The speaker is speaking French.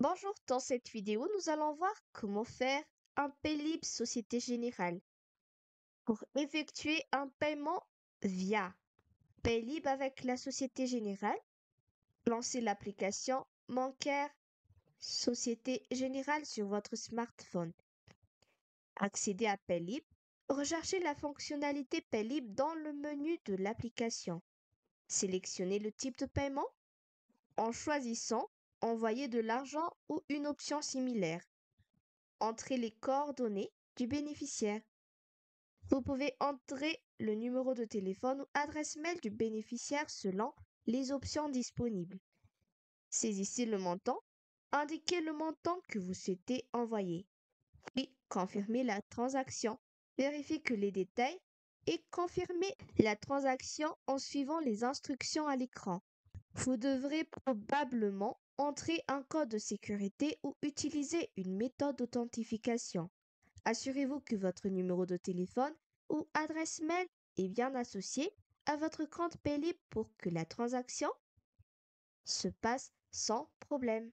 Bonjour, dans cette vidéo, nous allons voir comment faire un Paylib Société Générale. Pour effectuer un paiement via Paylib avec la Société Générale, lancez l'application bancaire Société Générale sur votre smartphone. Accédez à Paylib, recherchez la fonctionnalité Paylib dans le menu de l'application. Sélectionnez le type de paiement en choisissant envoyer de l'argent ou une option similaire. Entrez les coordonnées du bénéficiaire. Vous pouvez entrer le numéro de téléphone ou adresse mail du bénéficiaire selon les options disponibles. Saisissez le montant. Indiquez le montant que vous souhaitez envoyer. Puis confirmez la transaction. Vérifiez que les détails et confirmez la transaction en suivant les instructions à l'écran. Vous devrez probablement entrer un code de sécurité ou utiliser une méthode d'authentification. Assurez-vous que votre numéro de téléphone ou adresse mail est bien associé à votre compte Paylib pour que la transaction se passe sans problème.